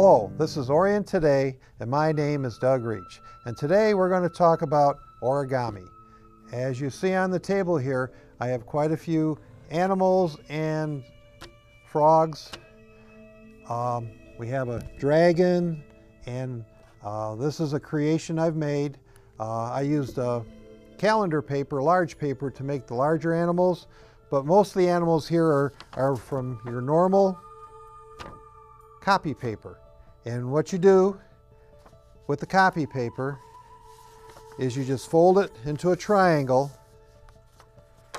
Hello, this is Orion Today, and my name is Doug Reich. And today we're going to talk about origami. As you see on the table here, I have quite a few animals and frogs. Um, we have a dragon, and uh, this is a creation I've made. Uh, I used a calendar paper, large paper, to make the larger animals, but most of the animals here are, are from your normal copy paper. And what you do with the copy paper is you just fold it into a triangle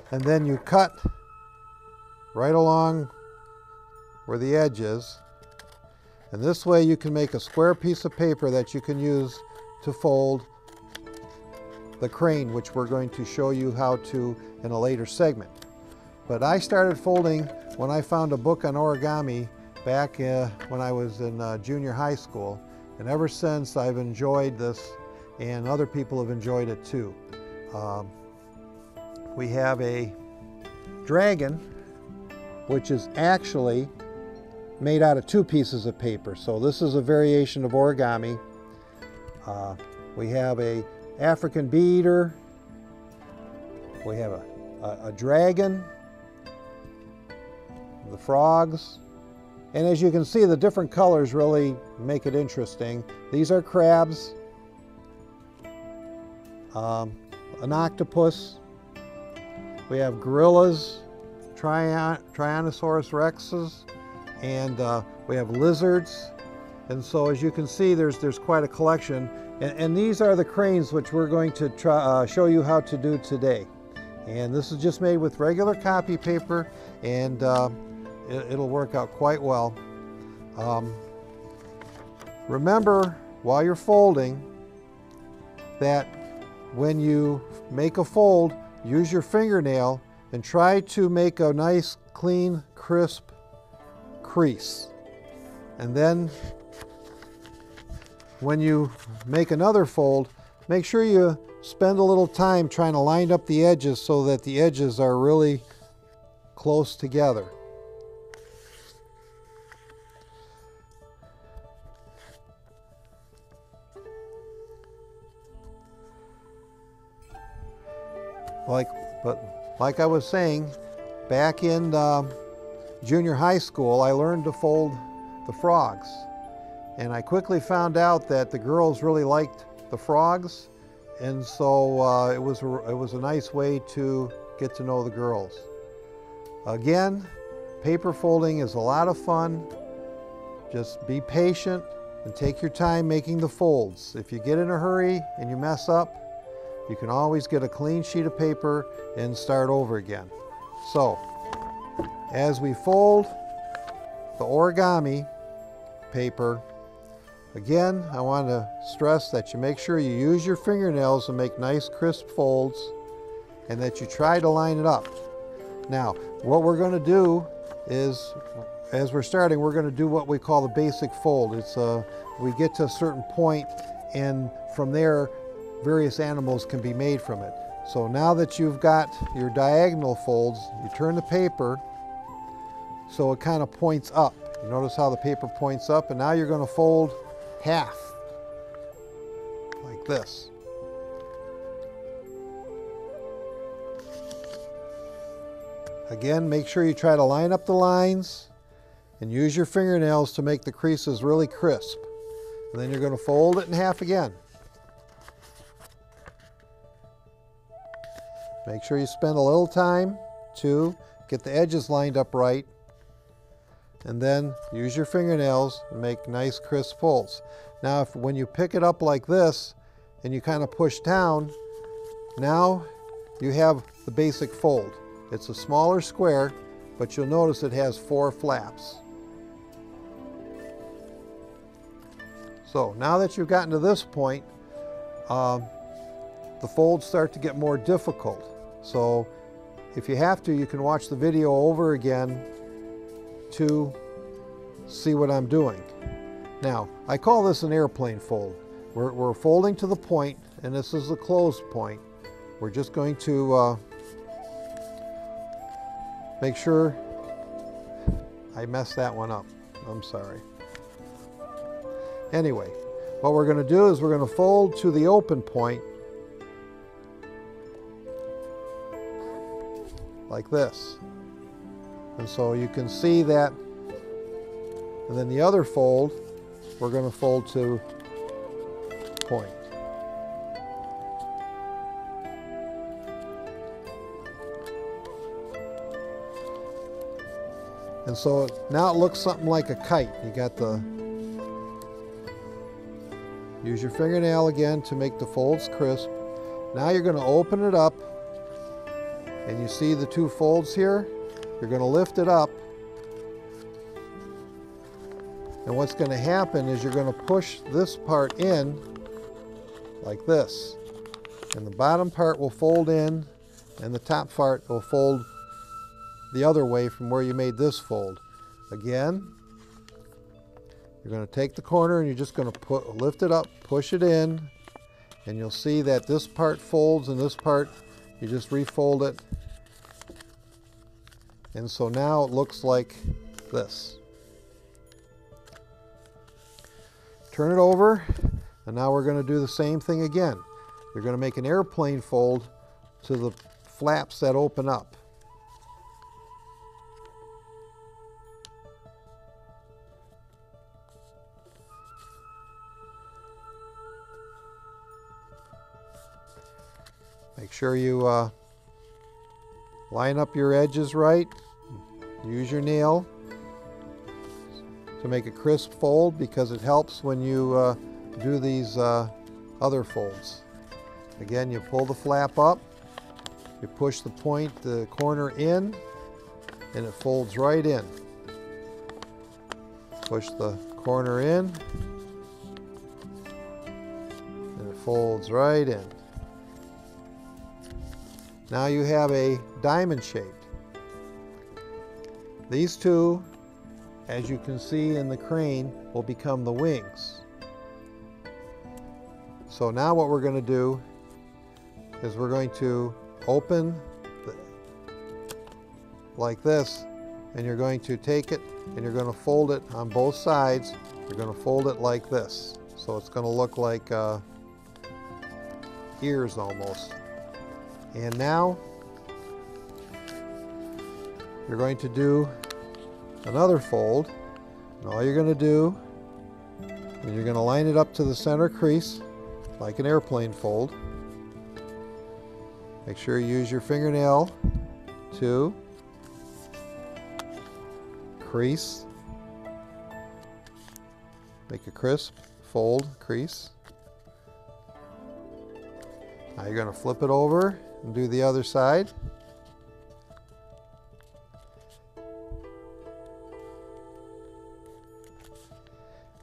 and then you cut right along where the edge is. And this way you can make a square piece of paper that you can use to fold the crane, which we're going to show you how to in a later segment. But I started folding when I found a book on origami back uh, when I was in uh, junior high school. And ever since I've enjoyed this and other people have enjoyed it too. Um, we have a dragon, which is actually made out of two pieces of paper. So this is a variation of origami. Uh, we have a African bee eater. We have a, a, a dragon, the frogs, and as you can see, the different colors really make it interesting. These are crabs, um, an octopus. We have gorillas, Trion Tyrannosaurus rexes, and uh, we have lizards. And so as you can see, there's, there's quite a collection. And, and these are the cranes which we're going to try, uh, show you how to do today. And this is just made with regular copy paper and uh, it, will work out quite well. Um, remember, while you're folding, that when you make a fold, use your fingernail and try to make a nice, clean, crisp crease. And then when you make another fold, make sure you spend a little time trying to line up the edges so that the edges are really close together. Like, but like I was saying, back in uh, junior high school, I learned to fold the frogs. And I quickly found out that the girls really liked the frogs. And so uh, it, was a, it was a nice way to get to know the girls. Again, paper folding is a lot of fun. Just be patient and take your time making the folds. If you get in a hurry and you mess up, you can always get a clean sheet of paper and start over again. So, as we fold the origami paper, Again, I want to stress that you make sure you use your fingernails to make nice crisp folds and that you try to line it up. Now, what we're going to do is, as we're starting, we're going to do what we call the basic fold. It's a, uh, we get to a certain point and from there, various animals can be made from it. So now that you've got your diagonal folds, you turn the paper so it kind of points up. You notice how the paper points up and now you're going to fold half, like this. Again, make sure you try to line up the lines and use your fingernails to make the creases really crisp. And then you're going to fold it in half again. Make sure you spend a little time to get the edges lined up right and then use your fingernails and make nice crisp folds. Now if when you pick it up like this and you kind of push down, now you have the basic fold. It's a smaller square, but you'll notice it has four flaps. So now that you've gotten to this point, uh, the folds start to get more difficult. So if you have to, you can watch the video over again to see what I'm doing. Now, I call this an airplane fold. We're, we're folding to the point, and this is the closed point. We're just going to uh, make sure I messed that one up. I'm sorry. Anyway, what we're going to do is we're going to fold to the open point like this. And so you can see that. And then the other fold, we're going to fold to point. And so now it looks something like a kite. You got the, use your fingernail again to make the folds crisp. Now you're going to open it up and you see the two folds here. You're going to lift it up. And what's going to happen is you're going to push this part in like this. And the bottom part will fold in and the top part will fold the other way from where you made this fold. Again, you're going to take the corner and you're just going to put, lift it up, push it in, and you'll see that this part folds and this part, you just refold it. And so now it looks like this. Turn it over, and now we're going to do the same thing again. You're going to make an airplane fold to the flaps that open up. Make sure you uh, line up your edges right. Use your nail to make a crisp fold because it helps when you uh, do these uh, other folds. Again, you pull the flap up, you push the point, the corner in, and it folds right in. Push the corner in, and it folds right in. Now you have a diamond shape. These two, as you can see in the crane, will become the wings. So now what we're going to do is we're going to open the, like this and you're going to take it and you're going to fold it on both sides. You're going to fold it like this. So it's going to look like uh, ears almost. And now you're going to do another fold. And all you're going to do is you're going to line it up to the center crease like an airplane fold. Make sure you use your fingernail to crease. Make a crisp fold crease. Now you're going to flip it over and do the other side.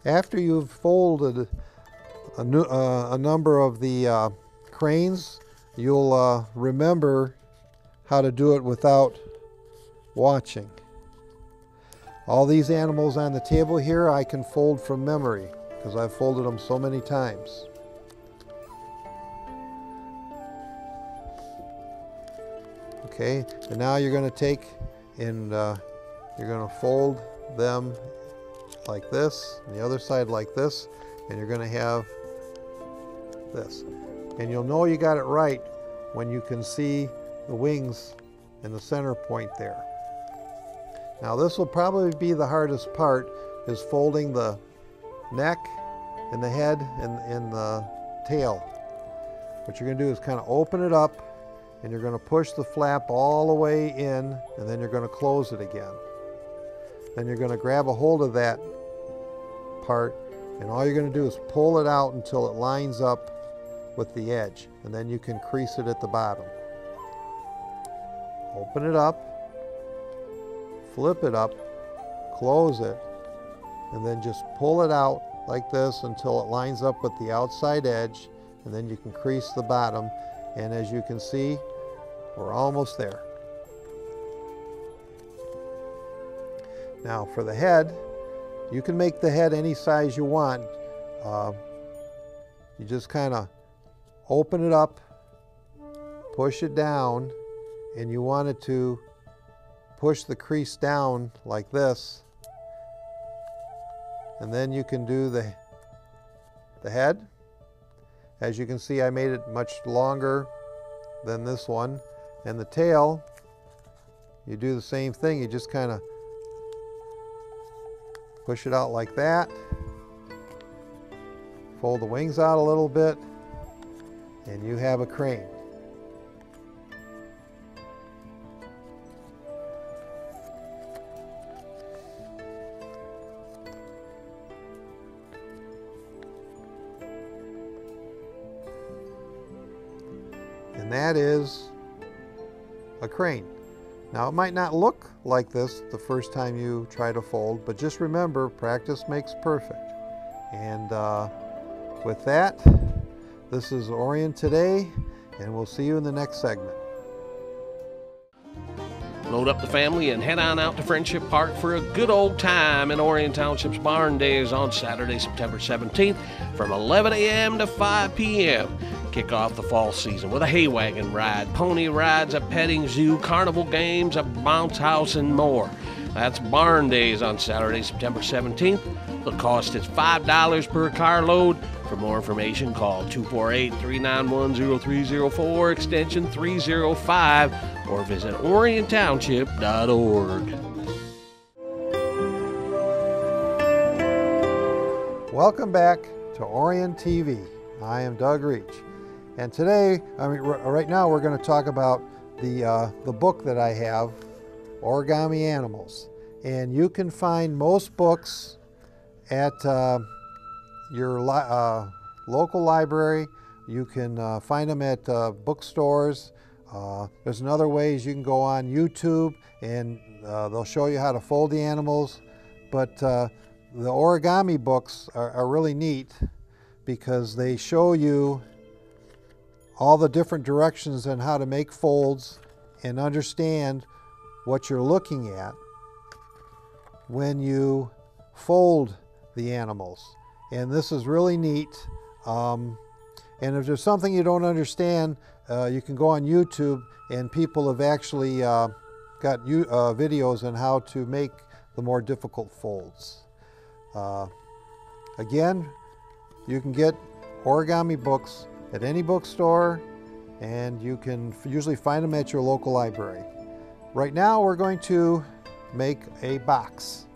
After you've folded a, new, uh, a number of the uh, cranes, you'll uh, remember how to do it without watching. All these animals on the table here I can fold from memory because I've folded them so many times. Okay, and now you're going to take and uh, you're going to fold them like this, and the other side like this, and you're going to have this. And you'll know you got it right when you can see the wings in the center point there. Now this will probably be the hardest part is folding the neck and the head and, and the tail. What you're going to do is kind of open it up and you're going to push the flap all the way in and then you're going to close it again. Then you're going to grab a hold of that part and all you're going to do is pull it out until it lines up with the edge and then you can crease it at the bottom. Open it up, flip it up, close it, and then just pull it out like this until it lines up with the outside edge and then you can crease the bottom and as you can see, we're almost there. Now for the head, you can make the head any size you want. Uh, you just kind of open it up, push it down, and you want it to push the crease down like this. And then you can do the the head. As you can see, I made it much longer than this one. And the tail, you do the same thing. You just kind of push it out like that. Fold the wings out a little bit, and you have a crane. And that is a crane. Now it might not look like this the first time you try to fold, but just remember practice makes perfect. And uh, with that, this is Orion Today, and we'll see you in the next segment. Load up the family and head on out to Friendship Park for a good old time in Orion Township's Barn Days on Saturday, September 17th from 11 a.m. to 5 p.m. Kick off the fall season with a hay wagon ride, pony rides, a petting zoo, carnival games, a bounce house, and more. That's Barn Days on Saturday, September 17th. The cost is $5 per car load. For more information, call 248 391 0304, extension 305, or visit oriontownship.org. Welcome back to Orion TV. I am Doug Reich. And today, I mean, right now, we're going to talk about the, uh, the book that I have, Origami Animals. And you can find most books at uh, your li uh, local library. You can uh, find them at uh, bookstores. Uh, there's another ways you can go on YouTube and they'll show you how to fold the animals. But the origami books are, are really neat because they show you all the different directions on how to make folds and understand what you're looking at when you fold the animals. And this is really neat. Um, and if there's something you don't understand, uh, you can go on YouTube and people have actually uh, got uh, videos on how to make the more difficult folds. Uh, again, you can get origami books at any bookstore and you can usually find them at your local library. Right now we're going to make a box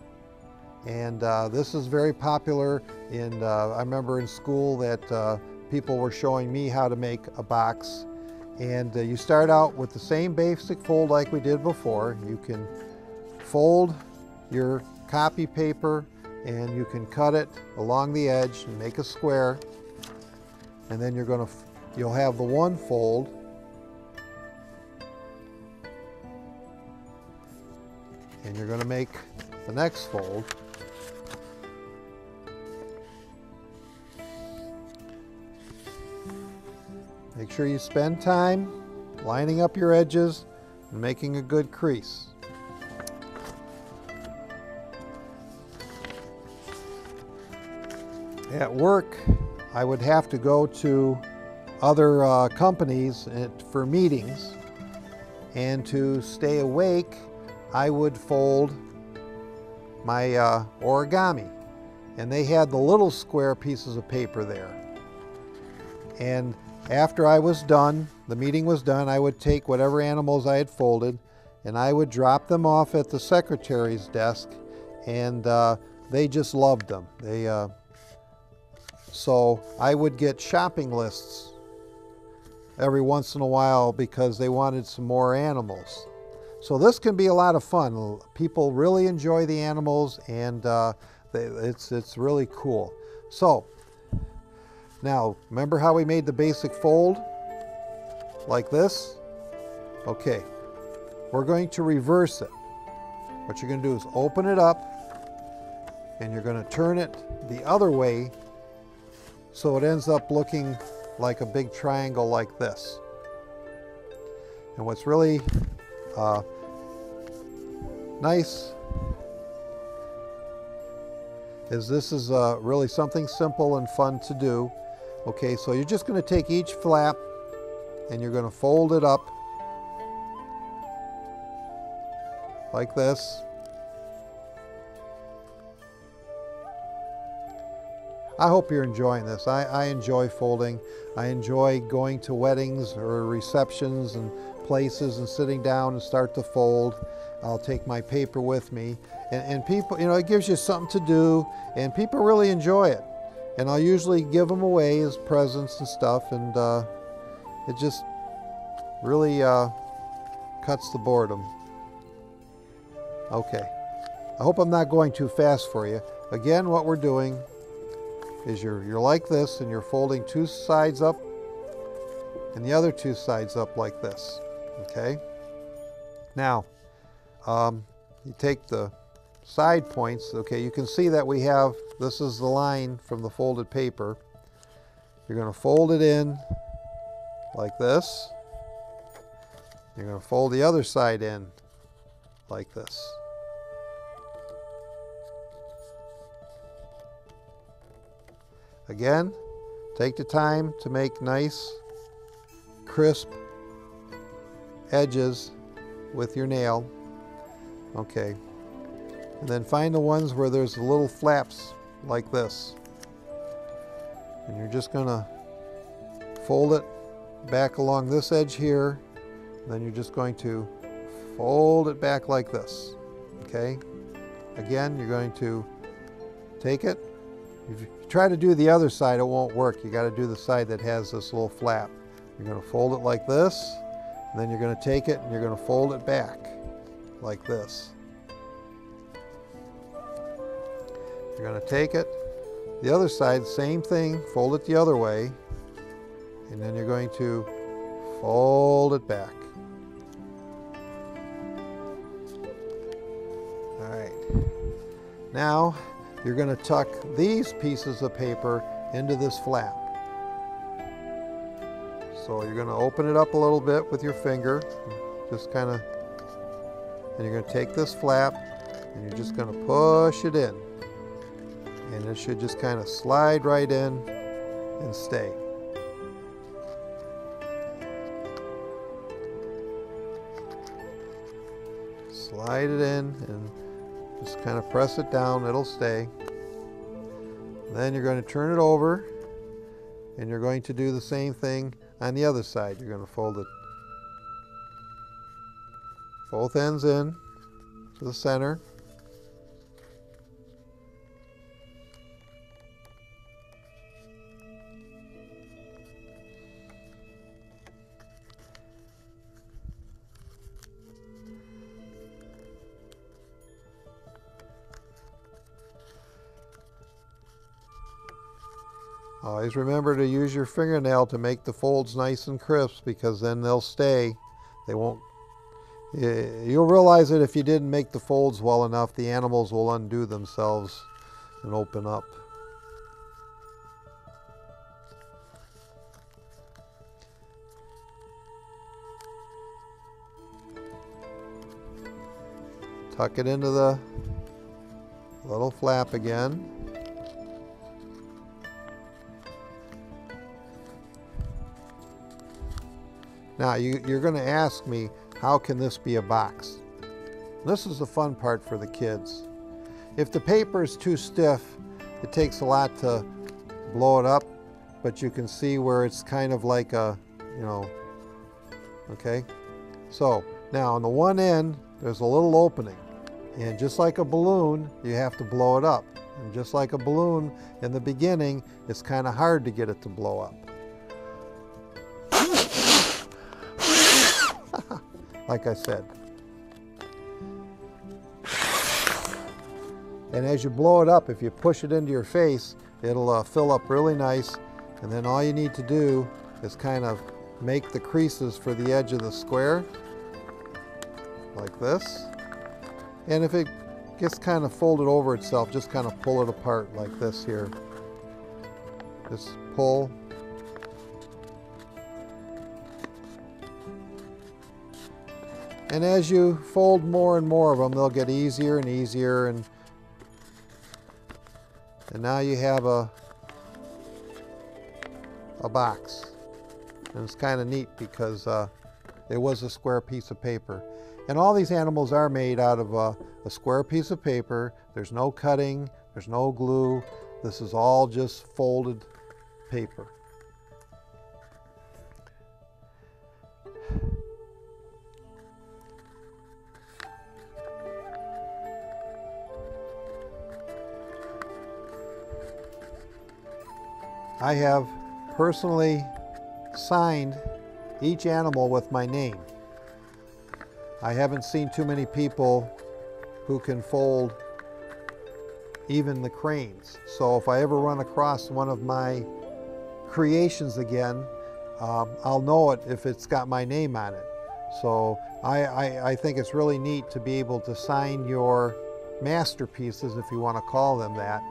and uh, this is very popular in, uh, I remember in school that uh, people were showing me how to make a box and uh, you start out with the same basic fold like we did before. You can fold your copy paper and you can cut it along the edge and make a square and then you're going to you'll have the one fold. And you're going to make the next fold. Make sure you spend time lining up your edges and making a good crease. At work I would have to go to other uh, companies for meetings. And to stay awake I would fold my uh, origami. And they had the little square pieces of paper there. And after I was done the meeting was done I would take whatever animals I had folded and I would drop them off at the secretary's desk. And uh, they just loved them. They uh, so I would get shopping lists every once in a while because they wanted some more animals. So this can be a lot of fun. People really enjoy the animals and uh, they, it's, it's really cool. So now remember how we made the basic fold like this? Okay, we're going to reverse it. What you're going to do is open it up and you're going to turn it the other way so it ends up looking like a big triangle like this. And what's really uh, nice is this is uh, really something simple and fun to do. Okay, so you're just going to take each flap and you're going to fold it up like this. I hope you're enjoying this. I, I enjoy folding. I enjoy going to weddings or receptions and places and sitting down and start to fold. I'll take my paper with me. And, and people, you know, it gives you something to do and people really enjoy it. And I'll usually give them away as presents and stuff and uh, it just really uh, cuts the boredom. Okay. I hope I'm not going too fast for you. Again, what we're doing is you're, you're like this and you're folding two sides up and the other two sides up like this, okay? Now, um, you take the side points, okay, you can see that we have, this is the line from the folded paper. You're gonna fold it in like this. You're gonna fold the other side in like this. Again, take the time to make nice, crisp edges with your nail. Okay. And then find the ones where there's little flaps like this. And you're just gonna fold it back along this edge here. Then you're just going to fold it back like this. Okay? Again, you're going to take it, if you try to do the other side, it won't work. You got to do the side that has this little flap. You're going to fold it like this, and then you're going to take it and you're going to fold it back like this. You're going to take it, the other side, same thing, fold it the other way, and then you're going to fold it back. All right. Now, you're going to tuck these pieces of paper into this flap. So you're going to open it up a little bit with your finger, just kind of, and you're going to take this flap and you're just going to push it in. And it should just kind of slide right in and stay. Slide it in kind of press it down, it'll stay. Then you're going to turn it over and you're going to do the same thing on the other side. You're going to fold it both ends in to the center. Always remember to use your fingernail to make the folds nice and crisp because then they'll stay. They won't. You'll realize that if you didn't make the folds well enough, the animals will undo themselves and open up. Tuck it into the little flap again. Now you, you're going to ask me, how can this be a box? This is the fun part for the kids. If the paper is too stiff, it takes a lot to blow it up, but you can see where it's kind of like a, you know, okay? So now on the one end, there's a little opening. And just like a balloon, you have to blow it up. And just like a balloon in the beginning, it's kind of hard to get it to blow up. Like I said. And as you blow it up, if you push it into your face, it'll uh, fill up really nice. And then all you need to do is kind of make the creases for the edge of the square, like this. And if it gets kind of folded over itself, just kind of pull it apart like this here. Just pull And as you fold more and more of them, they'll get easier and easier. And, and now you have a, a box. And it's kind of neat because uh, it was a square piece of paper. And all these animals are made out of a, a square piece of paper. There's no cutting, there's no glue. This is all just folded paper. I have personally signed each animal with my name. I haven't seen too many people who can fold even the cranes. So if I ever run across one of my creations again, um, I'll know it if it's got my name on it. So I, I, I think it's really neat to be able to sign your masterpieces, if you want to call them that.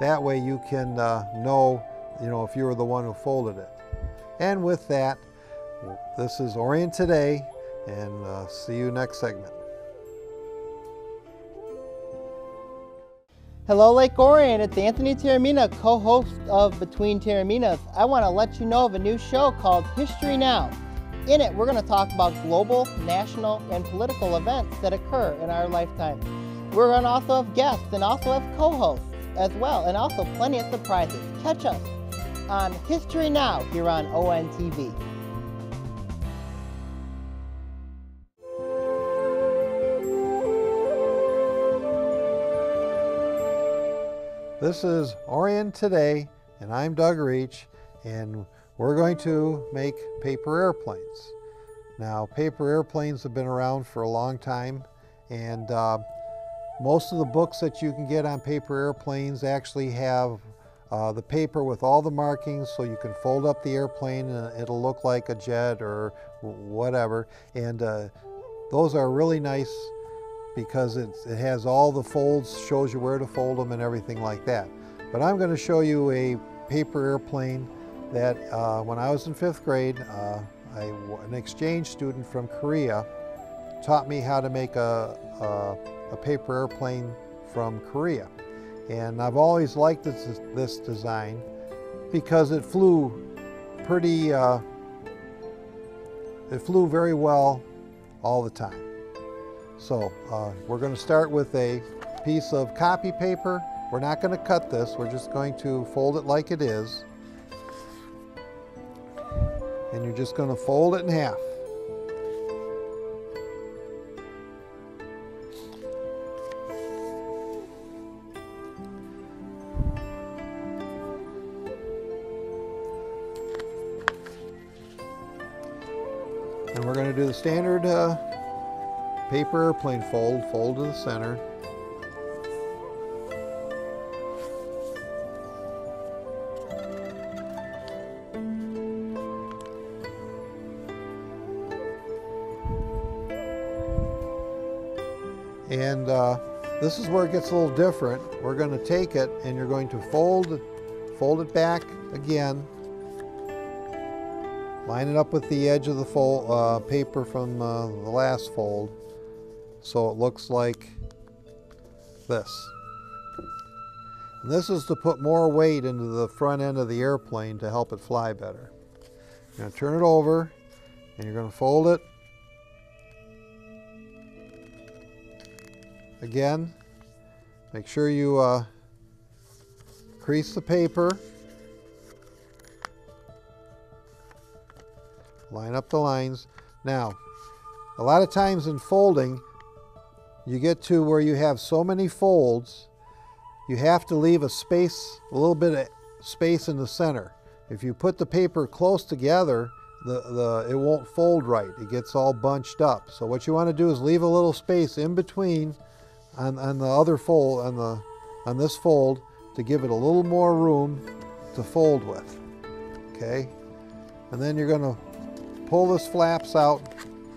That way you can uh, know, you know, if you were the one who folded it. And with that, this is Orion Today, and uh, see you next segment. Hello, Lake Orion. It's Anthony Taormina, co host of Between Taorminas. I want to let you know of a new show called History Now. In it, we're going to talk about global, national, and political events that occur in our lifetime. We're going to also have guests and also have co hosts as well, and also plenty of surprises. Catch us on History Now here on ONTV. This is Orion Today, and I'm Doug Reich, and we're going to make paper airplanes. Now, paper airplanes have been around for a long time, and uh, most of the books that you can get on paper airplanes actually have uh, the paper with all the markings so you can fold up the airplane and it'll look like a jet or whatever. And uh, those are really nice because it has all the folds, shows you where to fold them and everything like that. But I'm going to show you a paper airplane that uh, when I was in fifth grade, uh, I, an exchange student from Korea taught me how to make a, a, a paper airplane from Korea. And I've always liked this, this design because it flew pretty, uh, it flew very well all the time. So uh, we're going to start with a piece of copy paper. We're not going to cut this, we're just going to fold it like it is. And you're just going to fold it in half. Standard uh, paper airplane fold, fold to the center. And uh, this is where it gets a little different. We're going to take it and you're going to fold, fold it back again. Line it up with the edge of the fold, uh, paper from uh, the last fold so it looks like this. And this is to put more weight into the front end of the airplane to help it fly better. You're going to turn it over and you're going to fold it again. Make sure you uh, crease the paper. Line up the lines. Now, a lot of times in folding, you get to where you have so many folds, you have to leave a space, a little bit of space in the center. If you put the paper close together, the, the, it won't fold right. It gets all bunched up. So what you want to do is leave a little space in between on, on the other fold, on, the, on this fold, to give it a little more room to fold with. Okay? And then you're going to pull this flaps out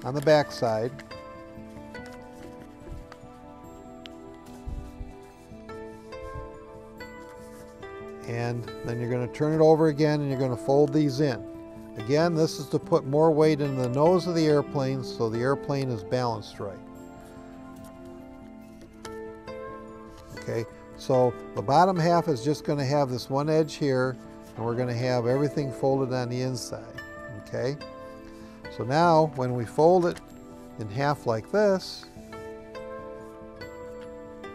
on the back side. and then you're going to turn it over again and you're going to fold these in. Again, this is to put more weight in the nose of the airplane so the airplane is balanced right. Okay, so the bottom half is just going to have this one edge here and we're going to have everything folded on the inside. Okay, so now when we fold it in half like this,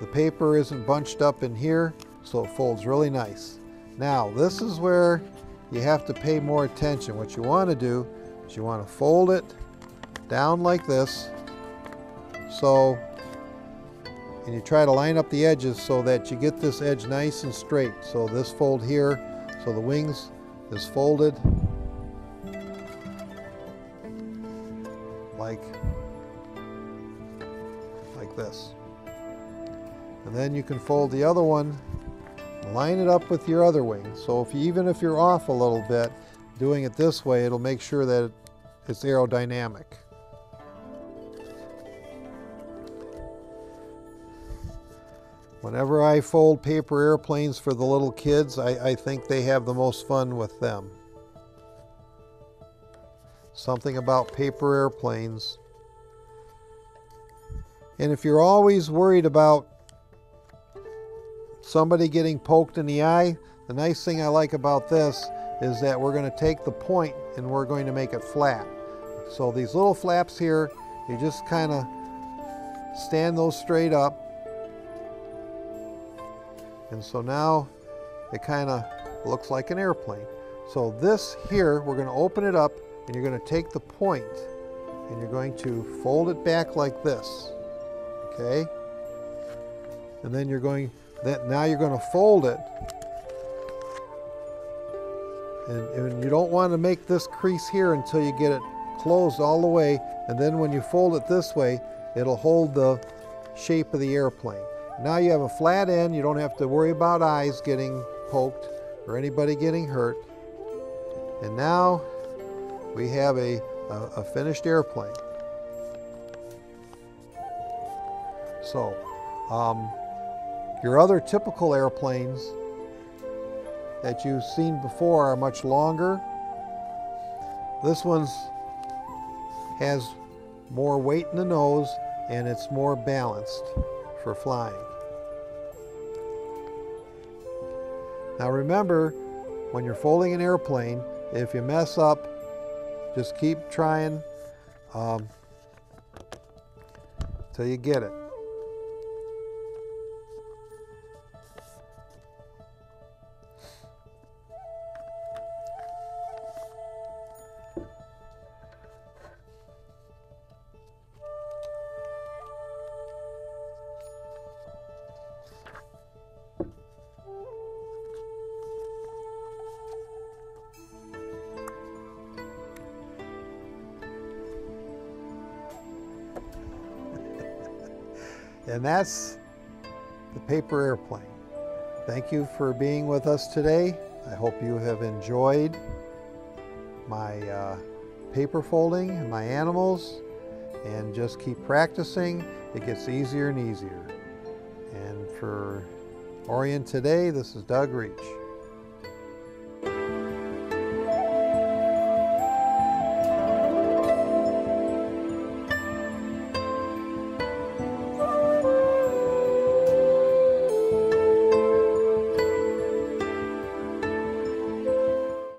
the paper isn't bunched up in here so it folds really nice. Now this is where you have to pay more attention. What you want to do is you want to fold it down like this so and you try to line up the edges so that you get this edge nice and straight. So this fold here, so the wings is folded then you can fold the other one, line it up with your other wing. So if you, even if you're off a little bit, doing it this way, it'll make sure that it's aerodynamic. Whenever I fold paper airplanes for the little kids, I, I, think they have the most fun with them. Something about paper airplanes. And if you're always worried about somebody getting poked in the eye, the nice thing I like about this is that we're going to take the point and we're going to make it flat. So these little flaps here, you just kind of stand those straight up and so now it kind of looks like an airplane. So this here, we're going to open it up and you're going to take the point and you're going to fold it back like this. Okay? And then you're going, that now you're going to fold it. And, and you don't want to make this crease here until you get it closed all the way. And then when you fold it this way, it'll hold the shape of the airplane. Now you have a flat end, you don't have to worry about eyes getting poked or anybody getting hurt. And now we have a, a, a finished airplane. So, um, your other typical airplanes that you've seen before are much longer. This one's has more weight in the nose and it's more balanced for flying. Now remember, when you're folding an airplane, if you mess up, just keep trying um, till you get it. And that's the paper airplane. Thank you for being with us today. I hope you have enjoyed my uh, paper folding and my animals and just keep practicing. It gets easier and easier. And for Orion Today, this is Doug Reich.